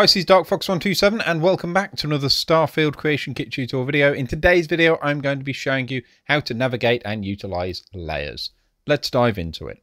Hi, this is DarkFox127 and welcome back to another Starfield Creation Kit tutorial video. In today's video, I'm going to be showing you how to navigate and utilize layers. Let's dive into it.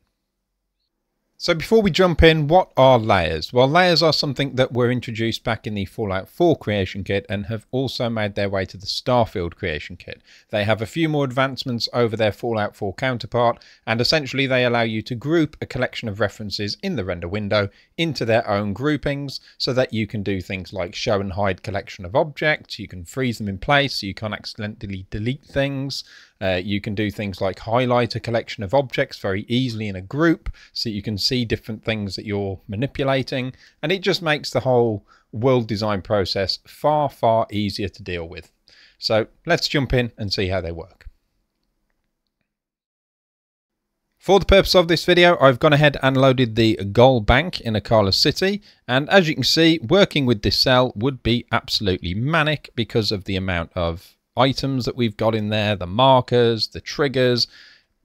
So before we jump in, what are layers? Well, layers are something that were introduced back in the Fallout 4 creation kit and have also made their way to the Starfield creation kit. They have a few more advancements over their Fallout 4 counterpart, and essentially they allow you to group a collection of references in the render window into their own groupings so that you can do things like show and hide collection of objects, you can freeze them in place so you can't accidentally delete things, uh, you can do things like highlight a collection of objects very easily in a group so you can see different things that you're manipulating. And it just makes the whole world design process far, far easier to deal with. So let's jump in and see how they work. For the purpose of this video, I've gone ahead and loaded the GalBank in Akila City. And as you can see, working with this cell would be absolutely manic because of the amount of items that we've got in there, the markers, the triggers.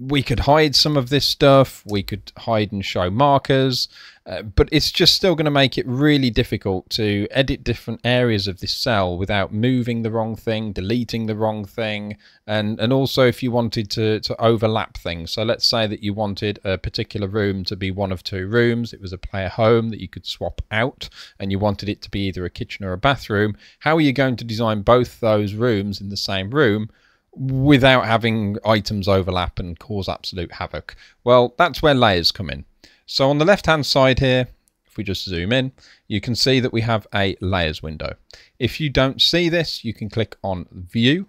We could hide some of this stuff. We could hide and show markers. Uh, but it's just still going to make it really difficult to edit different areas of this cell without moving the wrong thing, deleting the wrong thing, and, and also if you wanted to, to overlap things. So let's say that you wanted a particular room to be one of two rooms, it was a player home that you could swap out, and you wanted it to be either a kitchen or a bathroom. How are you going to design both those rooms in the same room without having items overlap and cause absolute havoc? Well, that's where layers come in. So on the left hand side here, if we just zoom in, you can see that we have a layers window. If you don't see this, you can click on view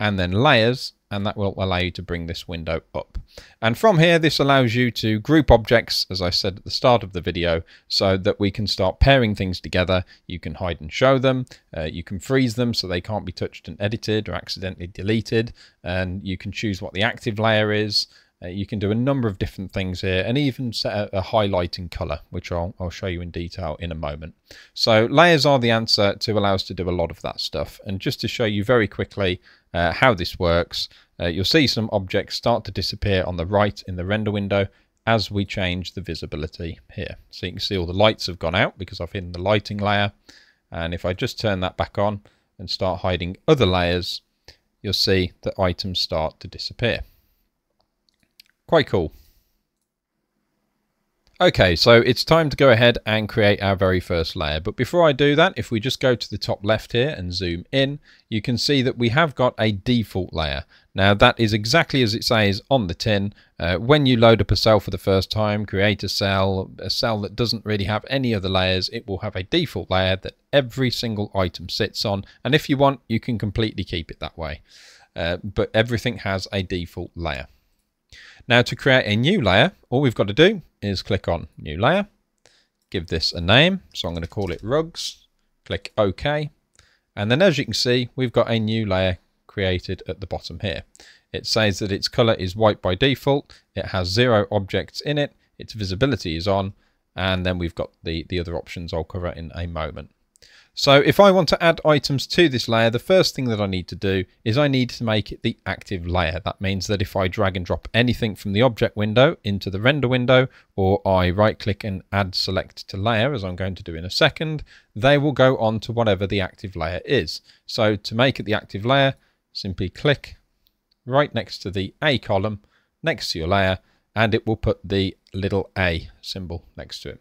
and then layers and that will allow you to bring this window up. And from here, this allows you to group objects, as I said at the start of the video, so that we can start pairing things together. You can hide and show them, uh, you can freeze them so they can't be touched and edited or accidentally deleted, and you can choose what the active layer is, uh, you can do a number of different things here and even set a, a highlighting color, which I'll, I'll show you in detail in a moment. So layers are the answer to allow us to do a lot of that stuff. And just to show you very quickly uh, how this works, uh, you'll see some objects start to disappear on the right in the render window as we change the visibility here. So you can see all the lights have gone out because I've hidden the lighting layer. And if I just turn that back on and start hiding other layers, you'll see that items start to disappear. Quite cool. Okay, so it's time to go ahead and create our very first layer. But before I do that, if we just go to the top left here and zoom in, you can see that we have got a default layer. Now that is exactly as it says on the tin. Uh, when you load up a cell for the first time, create a cell, a cell that doesn't really have any other layers, it will have a default layer that every single item sits on. And if you want, you can completely keep it that way. Uh, but everything has a default layer. Now to create a new layer, all we've got to do is click on new layer, give this a name. So I'm going to call it rugs, click OK. And then as you can see, we've got a new layer created at the bottom here. It says that its color is white by default. It has zero objects in it. Its visibility is on. And then we've got the, the other options I'll cover in a moment. So if I want to add items to this layer, the first thing that I need to do is I need to make it the active layer. That means that if I drag and drop anything from the object window into the render window, or I right click and add select to layer, as I'm going to do in a second, they will go on to whatever the active layer is. So to make it the active layer, simply click right next to the A column, next to your layer, and it will put the little A symbol next to it.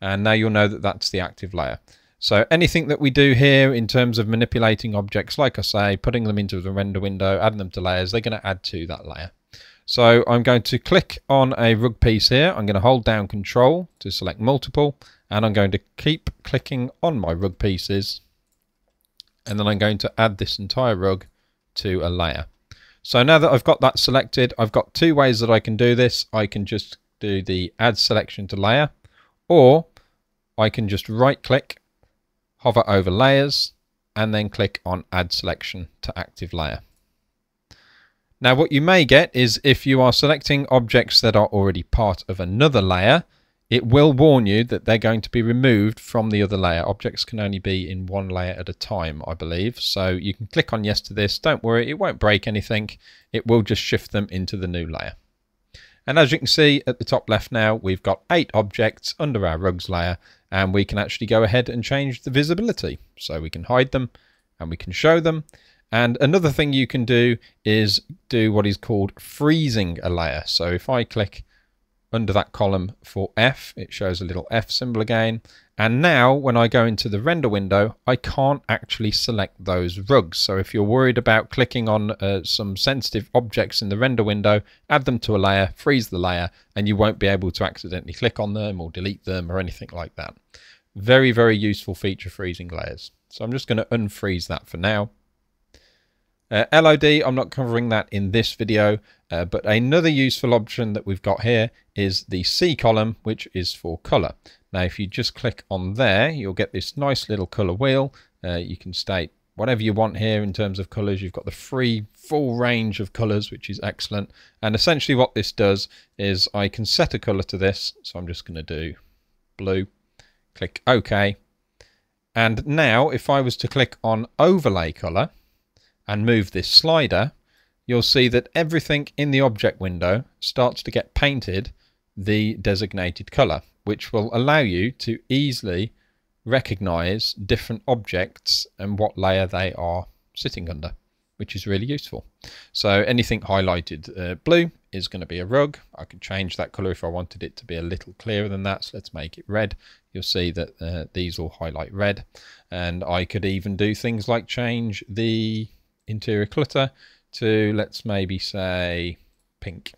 And now you'll know that that's the active layer. So anything that we do here in terms of manipulating objects, like I say, putting them into the render window, adding them to layers, they're going to add to that layer. So I'm going to click on a rug piece here. I'm going to hold down control to select multiple and I'm going to keep clicking on my rug pieces and then I'm going to add this entire rug to a layer. So now that I've got that selected, I've got two ways that I can do this. I can just do the add selection to layer or I can just right click hover over layers and then click on add selection to active layer. Now what you may get is if you are selecting objects that are already part of another layer, it will warn you that they're going to be removed from the other layer. Objects can only be in one layer at a time, I believe. So you can click on yes to this. Don't worry, it won't break anything. It will just shift them into the new layer. And as you can see at the top left now, we've got eight objects under our rugs layer and we can actually go ahead and change the visibility. So we can hide them and we can show them. And another thing you can do is do what is called freezing a layer. So if I click under that column for F, it shows a little F symbol again. And now when I go into the render window, I can't actually select those rugs. So if you're worried about clicking on uh, some sensitive objects in the render window, add them to a layer, freeze the layer, and you won't be able to accidentally click on them or delete them or anything like that. Very, very useful feature freezing layers. So I'm just going to unfreeze that for now. Uh, LOD, I'm not covering that in this video, uh, but another useful option that we've got here is the C column, which is for color. Now, if you just click on there, you'll get this nice little color wheel. Uh, you can state whatever you want here in terms of colors. You've got the free full range of colors, which is excellent. And essentially what this does is I can set a color to this. So I'm just going to do blue, click OK. And now if I was to click on overlay color, and move this slider, you'll see that everything in the object window starts to get painted the designated color, which will allow you to easily recognize different objects and what layer they are sitting under, which is really useful. So anything highlighted uh, blue is going to be a rug. I could change that color if I wanted it to be a little clearer than that. So let's make it red. You'll see that uh, these will highlight red. And I could even do things like change the interior clutter to let's maybe say pink.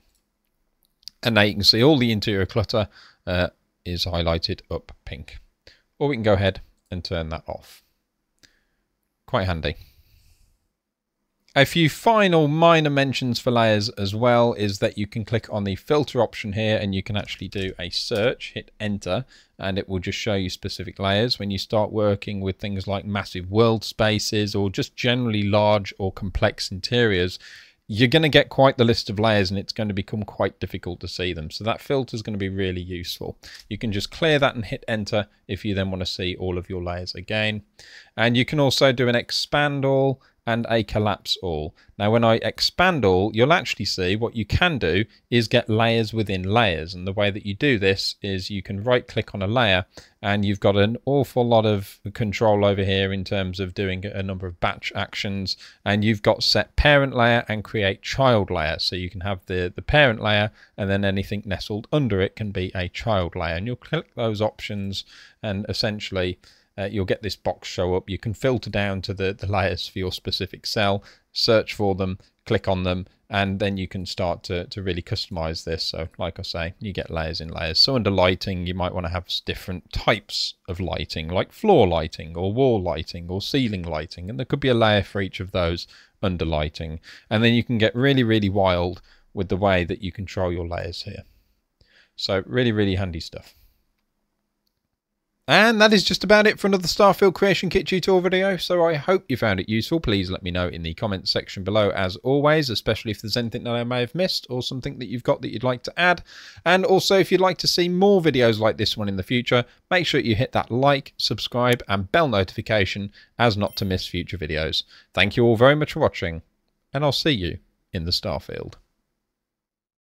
And now you can see all the interior clutter uh, is highlighted up pink. Or we can go ahead and turn that off. Quite handy. A few final minor mentions for layers as well is that you can click on the filter option here and you can actually do a search, hit enter, and it will just show you specific layers. When you start working with things like massive world spaces or just generally large or complex interiors, you're going to get quite the list of layers and it's going to become quite difficult to see them. So that filter is going to be really useful. You can just clear that and hit enter if you then want to see all of your layers again. And you can also do an expand all and a collapse all. Now when I expand all, you'll actually see what you can do is get layers within layers. And the way that you do this is you can right click on a layer and you've got an awful lot of control over here in terms of doing a number of batch actions. And you've got set parent layer and create child layer. So you can have the, the parent layer and then anything nestled under it can be a child layer. And you'll click those options and essentially uh, you'll get this box show up. You can filter down to the, the layers for your specific cell, search for them, click on them, and then you can start to, to really customize this. So like I say, you get layers in layers. So under lighting, you might want to have different types of lighting, like floor lighting or wall lighting or ceiling lighting. And there could be a layer for each of those under lighting. And then you can get really, really wild with the way that you control your layers here. So really, really handy stuff. And that is just about it for another Starfield Creation Kit tutorial video, so I hope you found it useful. Please let me know in the comments section below as always, especially if there's anything that I may have missed or something that you've got that you'd like to add. And also if you'd like to see more videos like this one in the future, make sure you hit that like, subscribe and bell notification as not to miss future videos. Thank you all very much for watching, and I'll see you in the Starfield.